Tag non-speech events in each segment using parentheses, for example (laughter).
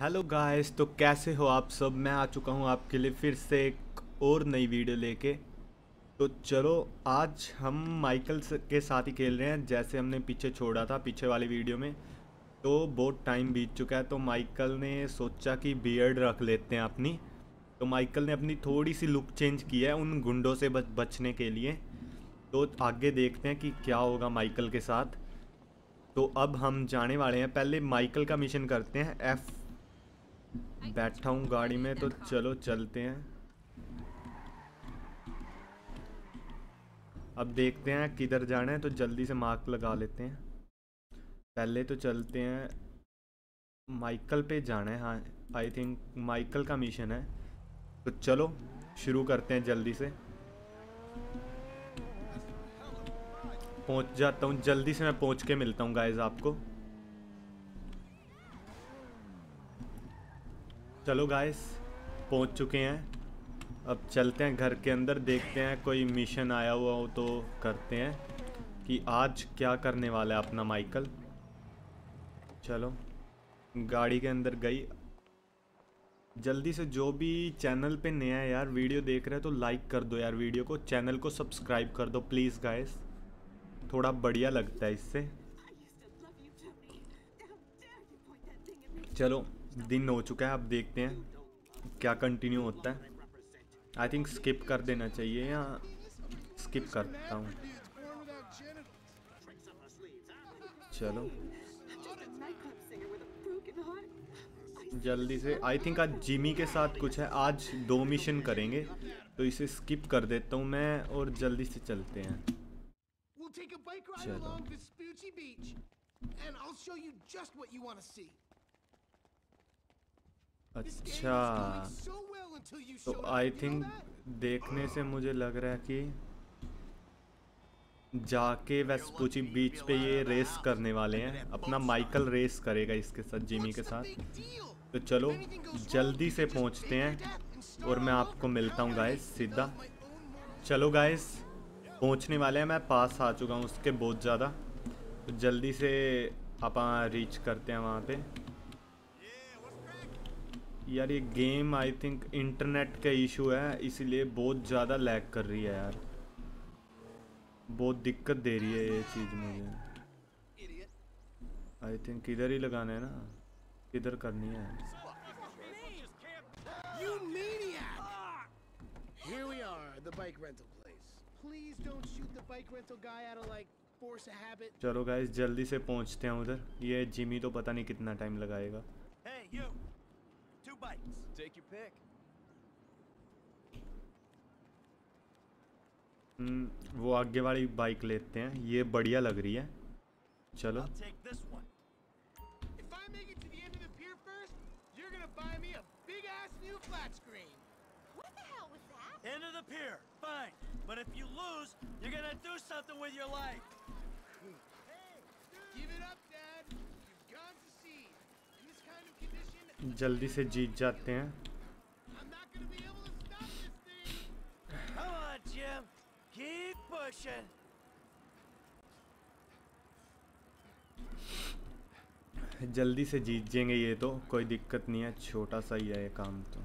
Hello guys तो कैसे हो आप सब? मैं आ चुका हूँ आपके लिए फिर से एक और नई वीडियो लेके। तो चलो, आज हम माइकल के साथ ही खेल रहे हैं, जैसे हमने पीछे छोड़ा था पीछे वाली वीडियो में। तो बहुत टाइम बीत चुका है तो माइकल ने सोचा कि बियर्ड रख लेते हैं अपनी। तो माइकल ने अपनी थोड़ी सी लुक चेंज की है उन गुंडों से बच, बचने के लिए। तो आगे देखते हैं कि क्या होगा माइकल के साथ। तो अब हम जाने वाले हैं, पहले माइकल का मिशन करते हैं एफ़ बैठा हूँ गाड़ी में तो चलो चलते हैं। अब देखते हैं किधर जाना है तो जल्दी से मार्क लगा लेते हैं। पहले तो चलते हैं माइकल पे जाना है हाँ आई थिंक माइकल का मिशन है। तो चलो, शुरू करते हैं जल्दी से। पहुँच जाता हूँ, जल्दी से मैं पहुँच के मिलता हूँ गाइज़ आपको। चलो गाइस पहुँच चुके हैं। अब चलते हैं घर के अंदर, देखते हैं कोई मिशन आया हुआ हो तो करते हैं कि आज क्या करने वाला है अपना माइकल चलो, गाड़ी के अंदर गई। जल्दी से जो भी चैनल पे नया है यार वीडियो देख रहे हैं तो लाइक कर दो यार वीडियो को। चैनल को सब्सक्राइब कर दो प्लीज़ गाइस थोड़ा बढ़िया लगता है इससे। चलो दिन हो चुका है अब देखते हैं क्या कंटिन्यू होता है। आई थिंक स्किप कर देना चाहिए या स्किप करता हूँ। चलो। जल्दी से आई थिंक आज जिमी के साथ कुछ है आज दो मिशन करेंगे तो इसे स्किप कर देता हूँ मैं और जल्दी से चलते हैं। We'll अच्छा तो आई थिंक देखने से मुझे लग रहा है कि जाके वेस्पूची बीच पे ये रेस करने वाले हैं। अपना माइकल रेस करेगा इसके साथ जिमी के साथ। तो चलो जल्दी से पहुँचते हैं और मैं आपको मिलता हूँ गाइस सीधा। चलो गाइस पहुँचने वाले हैं मैं पास आ चुका हूँ उसके बहुत ज़्यादा। तो जल्दी से आप रीच करते हैं वहाँ पे। यार ये गेम आई थिंक इंटरनेट का इशू है इसीलिए बहुत ज़्यादा लैग कर रही है यार बहुत दिक्कत दे रही है ये चीज़ मुझे आई थिंक इधर ही लगाना है ना इधर करनी है! Here we are, the bike rental place. Please don't shoot the bike rental guy out of like force habit. चलो गाइस जल्दी से पहुँचते हैं उधर ये जिमी तो पता नहीं कितना टाइम लगाएगा Hey, you! Two bites. Take your pick. हम्म, वो आगे वाली बाइक लेते हैं ये बढ़िया लग रही है चलो I'll take this one. If I make it to the end of the pier first, you're gonna buy me a big ass new flat screen. What the hell was that? End of the pier. Fine. But if you lose, you're gonna do something with your life. जल्दी से जीत जाते हैं। जल्दी से जीत जाएँगे ये तो कोई दिक्कत नहीं है, छोटा सा ही है ये काम तो।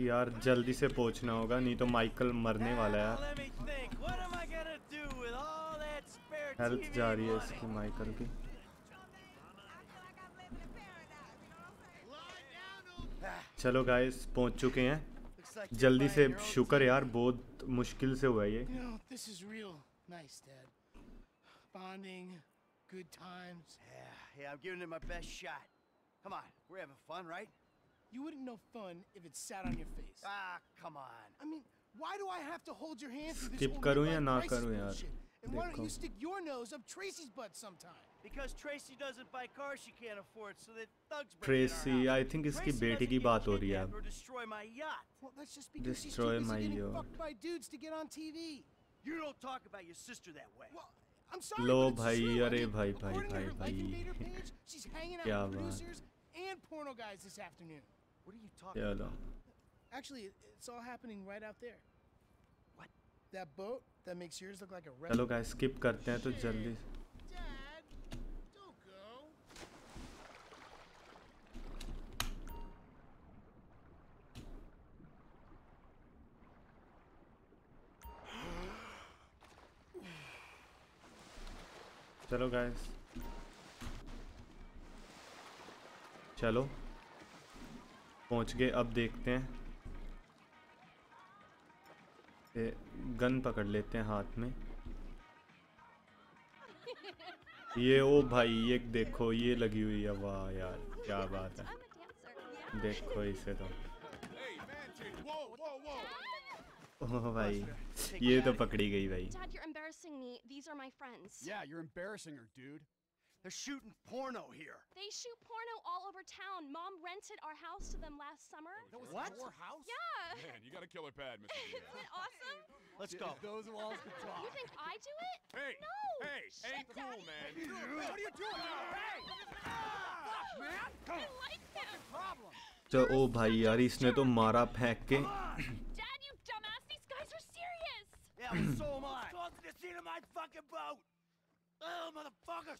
यार जल्दी से पहुँचना होगा नहीं तो माइकल मरने वाला है हेल्थ जा रही है इसकी माइकल की। चलो गाइस पहुँच चुके हैं। जल्दी से शुक्र यार बहुत मुश्किल से हुआ ये। Good times. Yeah yeah i'm giving it my best shot. Come on we're having fun right? You wouldn't know fun if it sat on your face. Ah, come on. I mean, why do I have to hold your hand through this Skip whole करूं midlife या ना crisis करूं यार? bullshit? And why don't देखो। you stick your nose up Tracy's butt sometime? Because Tracy doesn't buy cars she can't afford, so that thugs break Tracy in our I house. Think इसकी Tracy बेटी doesn't की get बात हो रही है kidnapped अब Or destroy my yacht. Well, that's just because she's Destroy too busy my getting yacht. fucked by dudes to get on TV. You don't talk about your sister that way. Well, I'm sorry, low but it's भाई, true. I अरे mean, भाई, भाई, according to भाई, her Life भाई। Invader page, she's hanging out क्या with बात। producers and porno guys this afternoon. What are you talking चलो Actually, it- it's all happening right out there. What? That boat that makes yours look like a चलो restaurant. Guys skip करते हैं तो जल्दी Dad, don't go. चलो guys चलो पहुँच गए अब देखते हैं ये गन पकड़ लेते हैं हाथ में ये ओ भाई ये देखो ये लगी हुई है वाह यार क्या बात है. देखो इसे तो. ओह भाई ये तो पकड़ी गई भाई Dad, you're embarrassing me. These are my friends. Yeah, you're embarrassing her, dude. They're shooting porno here. They shoot porno all over town. Mom rented our house to them last summer. That was What? your house? Yeah. Man, you got a killer pad, Mr. Diaz. (laughs) Isn't it awesome? Let's If go. Those walls could talk. You think I do it? Hey, No. hey, Shit, ain't cool, Daddy. man. What are you doing? Hey! Fuck, man! I like them. Problem. तो ओ भाई यार इसने तो मारा फेंक के Dad, you dumbass. These guys are serious. Yeah, well, so am I. Go to the scene of my fucking boat. Oh, motherfuckers.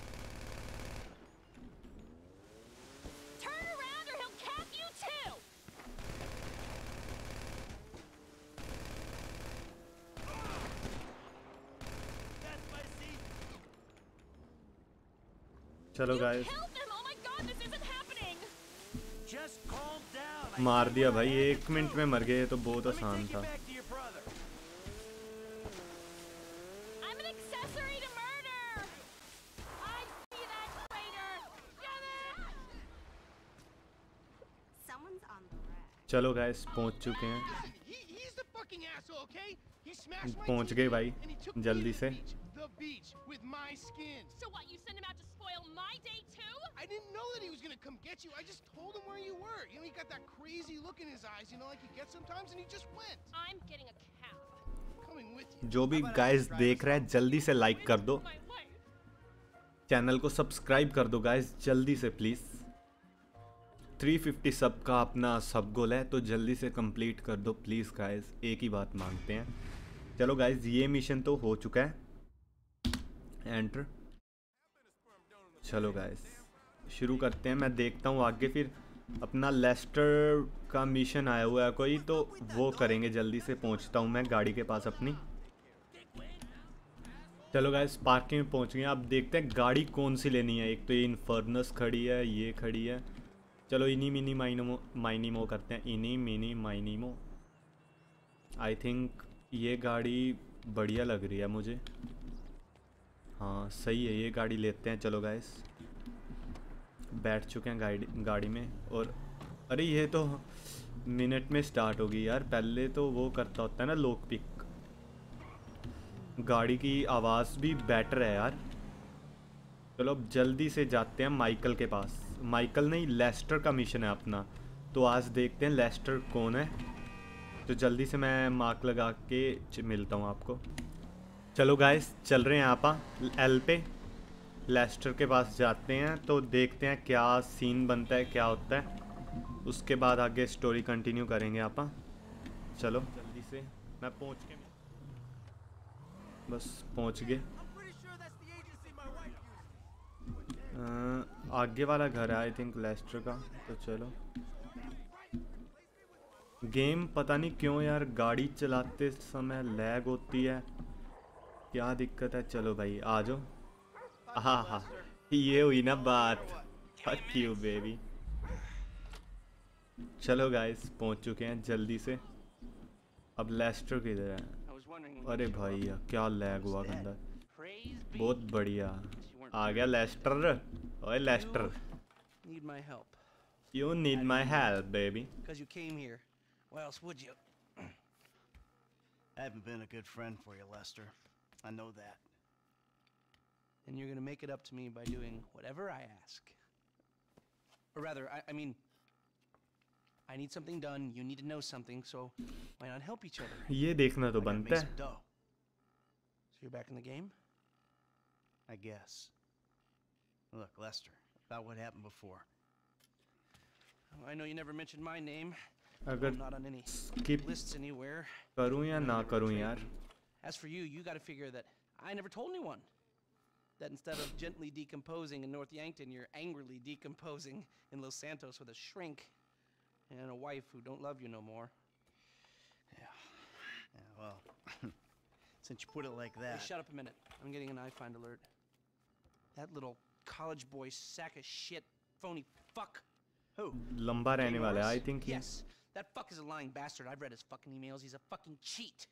चलो guys मार दिया भाई एक मिनट में मर गए तो बहुत आसान था। चलो गाइस पहुँच चुके हैं। पहुँच TV, गए भाई, and he took me जल्दी to से। the beach, with my skin. So what? You sent him out to spoil my day too? I didn't know that he was gonna come get you. I just told him where you were. You know, he got that crazy look in his eyes, you know, like he gets sometimes, and he just went. I'm getting a cab. Coming with you. जो भी guys देख रहा है जल्दी से like कर दो channel को सब्सक्राइब कर दो गाइस जल्दी से प्लीज़ 350 सब का अपना सब गोल है तो जल्दी से कंप्लीट कर दो। प्लीज़ गाइस एक ही बात मांगते हैं। चलो गाइस ये मिशन तो हो चुका है। एंटर चलो गाइस शुरू करते हैं। मैं देखता हूँ आगे, फिर अपना लेस्टर का मिशन आया हुआ है कोई तो वो करेंगे। जल्दी से पहुँचता हूँ मैं गाड़ी के पास अपनी। चलो गाइस पार्किंग में पहुँच गए अब देखते हैं गाड़ी कौन सी लेनी है। एक तो ये इन्फर्नस खड़ी है, ये खड़ी है। चलो इनी मिनी माइनमो माइनीमो करते हैं। इनी मिनी माइनीमो आई थिंक ये गाड़ी बढ़िया लग रही है मुझे। हाँ सही है, ये गाड़ी लेते हैं। चलो गाइस बैठ चुके हैं गाड़ी गाड़ी में और अरे ये तो मिनट में स्टार्ट होगी यार। पहले तो वो करता होता है ना लोक पिक गाड़ी की आवाज़ भी बेटर है यार। चलो अब जल्दी से जाते हैं माइकल के पास। माइकल नहीं, लेस्टर का मिशन है अपना। तो आज देखते हैं लेस्टर कौन है। तो जल्दी से मैं मार्क लगा के मिलता हूँ आपको। चलो गाइस चल रहे हैं आप एल पे। लेस्टर के पास जाते हैं तो देखते हैं क्या सीन बनता है, क्या होता है। उसके बाद आगे स्टोरी कंटिन्यू करेंगे आप चलो, जल्दी से। मैं पहुँच के बस पहुँच गए। आगे वाला घर है आई थिंक लेस्टर का तो चलो। गेम पता नहीं क्यों यार गाड़ी चलाते समय लैग होती है। क्या दिक्कत है? चलो भाई आ जाओ। हाँ हाँ ये हुई ना बात। फक यू बेबी चलो गाइस पहुँच चुके हैं जल्दी से। अब लेस्टर किधर है. अरे भाई क्या लैग हुआ be. बहुत बढ़िया। आ गया लेस्टर ओए Lester Need my help. You need my help, baby. Because you came here. Why else would you? I haven't been a good friend for you, Lester. I know that. And you're gonna make it up to me by doing whatever I ask. Or rather, I, I mean, I need something done, you need to know something, so why not help each other? ये देखना तो I gotta बनता make है some dough, So you're back in the game? I guess. Look, Lester, about what happened before. Oh, I know you never mentioned my name. अगर I'm not on any skip lists anywhere. करूं या No, you ना never करूं betrayed यार me. As for you, you got to figure that I never told anyone. That instead of gently decomposing in North Yankton, you're angrily decomposing in Los Santos with a shrink and a wife who don't love you no more. Yeah, well, (laughs) since you put it like Hey, that. shut up a minute. I'm getting an iFind alert. That little college boy sack of shit, phony fuck. Who? लंबा रहने वाला है I Norris? Think Yes, that fuck is a lying bastard. I've read his fucking emails. He's a fucking cheat.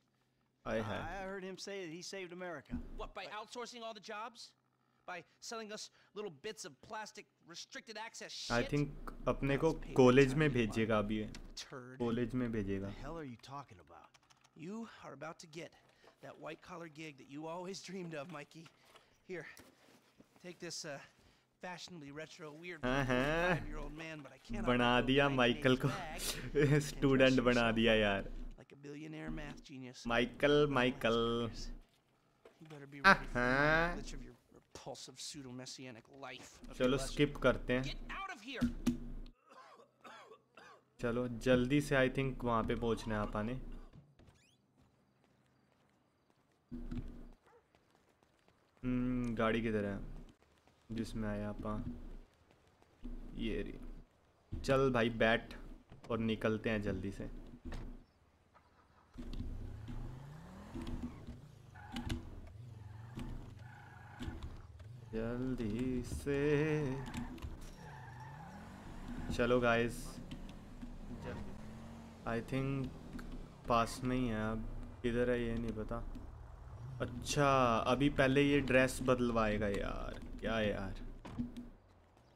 I I है I heard him say that he saved America. What, by outsourcing all the jobs? By selling us little bits of plastic restricted access shit? I think अपने को God's paid college time में to buy. भेजेगा अभी ये Turd. College में भेजेगा The hell are you talking about? You are about to get that white collar gig that you always dreamed of, Mikey. Here, take this uh, fashionably retro, weird हाँ, हाँ। five-year-old man, but I बना दिया blank Michael name's को student बना दिया यार like a billionaire math genius. Michael Michael You better be ready Uh-huh. glitch of your repulsive pseudo-messianic life. चलो skip करते हैं Get out of here! चलो जल्दी से आई थिंक वहाँ पे पहुँचना है आपाने हम्म, गाड़ी किधर है जिसमें आया आपा। ये रही। चल भाई, बैठ और निकलते हैं जल्दी से। जल्दी से। चलो गाइस आई थिंक पास में ही है अब। किधर है, ये नहीं पता। अच्छा अभी पहले ये ड्रेस बदलवाएगा यार। क्या है यार?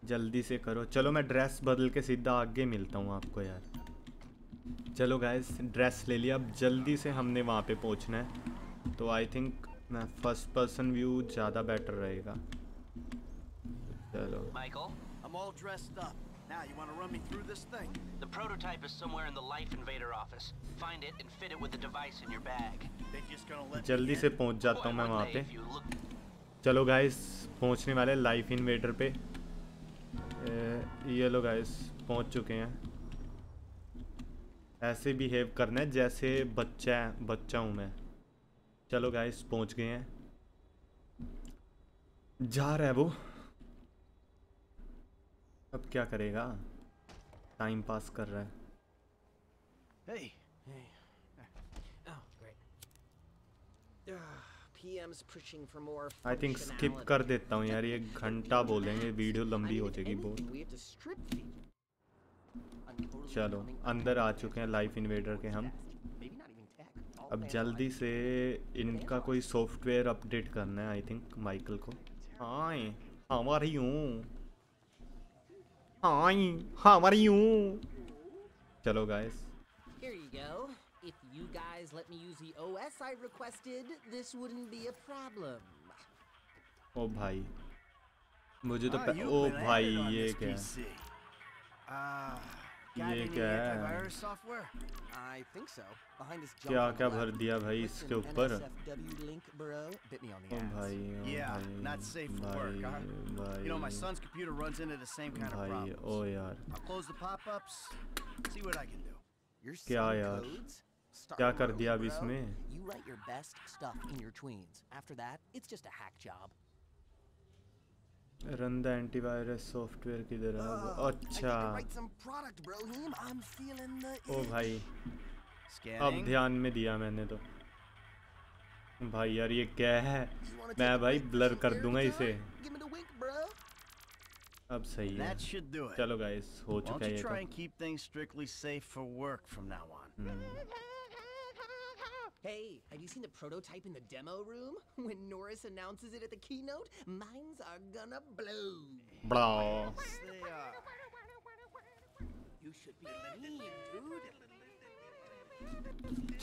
जल्दी से करो। चलो मैं ड्रेस बदल के सीधा आगे मिलता हूँ आपको यार। चलो गाय ड्रेस ले लिया। अब जल्दी से हमने वहाँ पे पहुँचना है। तो आई थिंक मैं फ़र्स्ट पर्सन व्यू ज़्यादा बेटर रहेगा। जल्दी से पहुँच जाता हूँ मैं वहाँ पे। चलो गाइस पहुँचने वाले लाइफ इन्वेटर पे। ये लो गाइस पहुँच चुके हैं। ऐसे बिहेव करना है जैसे बच्चा है बच्चा हूँ मैं। चलो गाइस पहुँच गए हैं। जा रहा है वो। अब क्या करेगा? टाइम पास कर रहा है। Hey, Oh, great. More I think skip कर देता हूँ यार ये घंटा बोलेंगे वीडियो लंबी हो जाएगी बहुत। चलो अंदर आ चुके हैं लाइफ इन्वेटर के हम। अब जल्दी से इनका कोई सॉफ्टवेयर अपडेट करना है आई थिंक माइकल को। Hi are you hi are you चलो guys let me use the OS I requested, this wouldn't be a problem. ओ भाई मुझे तो ah, प- you've ओ been भाई added on ये this क्या है PC. Ah, got ये any क्या है? antivirus software? I think so. Behind this junk क्या on the क्या left. भर दिया भाई Clicked इसके an ऊपर NSFW link, bro. Bit me on the O ass. भाई ओ Yeah, भाई not safe for भाई work, huh? भाई You know, my son's computer runs into the same kind of भाई problems. ओ यार I'll close the pop-ups, see what I can do. Your क्या son यार? क्या कर दिया अभी इसमें? You write your best stuff in your tweens after that it's just a hack job run the antivirus software किधर है अच्छा। ओ भाई। अब ध्यान में दिया मैंने तो। भाई यार ये क्या है? मैं भाई ब्लर कर दूँगा इसे। अब सही है। चलो गाइस हो चुका है ये तो। Try Hey, have you seen the prototype in the demo room? When Norris announces it at the keynote, minds are gonna blow. dude.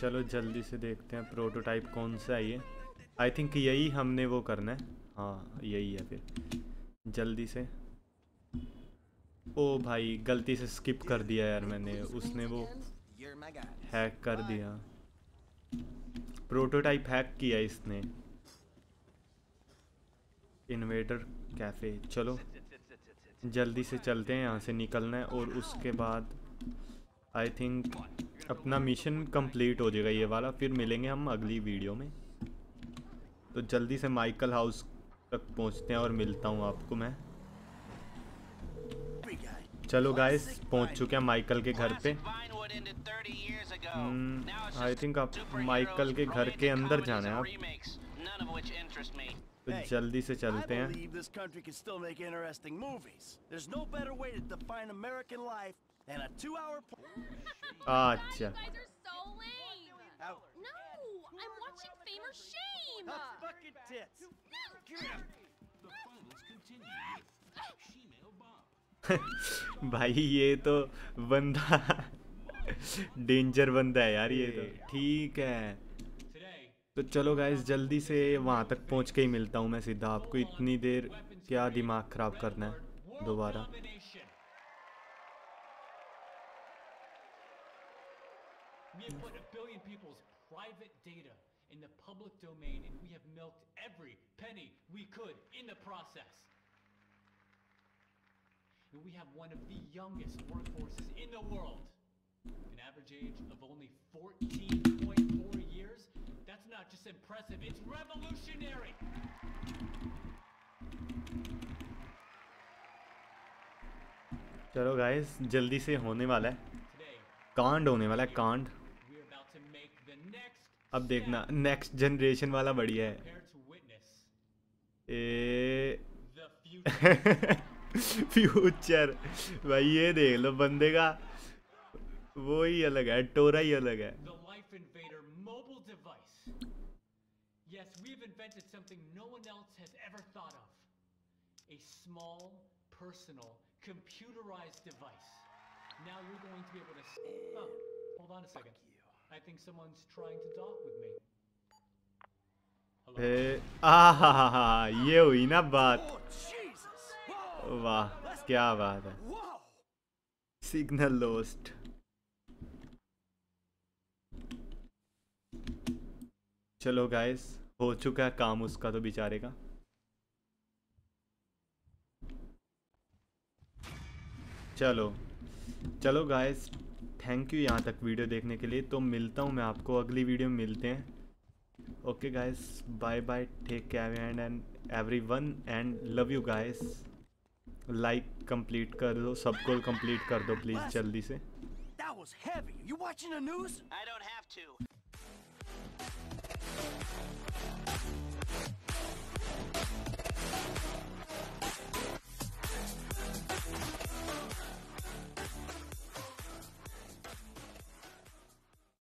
चलो जल्दी से देखते हैं प्रोटोटाइप कौन सा है ये आई थिंक यही हमने वो करना है हाँ यही है फिर जल्दी से ओ भाई गलती से स्किप कर दिया यार मैंने उसने वो. हैक कर दिया प्रोटोटाइप हैक किया इसने। Inventor cafe. चलो, जल्दी से चलते हैं, यहाँ से निकलना है, और उसके बाद आई थिंक अपना मिशन कंप्लीट हो जाएगा ये वाला, फिर मिलेंगे हम अगली वीडियो में। तो जल्दी से माइकल हाउस तक पहुँचते हैं और मिलता हूँ आपको मैं. चलो गाइस पहुँच चुके हैं माइकल के घर पे। आई थिंक आप माइकल के घर के अंदर जाने आप। तो जल्दी से चलते हैं। अच्छा। I'm watching Fame or Shame. Fucking tits. (laughs) भाई ये तो बंदा (laughs) डेंजर बंदा है यार ये तो। ठीक है। तो चलो गाइस जल्दी से वहाँ तक पहुँच के ही मिलता हूँ मैं सीधा आपको। इतनी देर क्या दिमाग खराब करना है? दोबारा। And we have one of the youngest workforces in the world. An average age of only 14.4 years. That's not just impressive, it's revolutionary. चलो गाइस जल्दी से होने वाला है कांड होने वाला है कांड अब देखना नेक्स्ट जनरेशन वाला बढ़िया है ए. फ्यूचर भाई ये देख लो बंदे का वो ही अलग है टोरा ही अलग है The Life Invader mobile device. Yes, we've invented something no one else has ever thought of. A small, personal, computerized device. Now you're going to be able to. S- oh, hold on a second. I think someone's trying to talk with me. Hello? ए, (laughs) आहा ये हुई ना बात Oh Jesus! Whoa! वाह, क्या बात है। Signal lost चलो गाइस हो चुका है काम उसका तो बेचारे का। चलो चलो गाइस थैंक यू यहाँ तक वीडियो देखने के लिए। तो मिलता हूँ मैं आपको अगली वीडियो में, मिलते हैं। Okay guys bye bye take care and and everyone and love you guys like complete कर दो सब सबको कंप्लीट कर दो प्लीज़ जल्दी से That was heavy. You watching the news? I don't have to.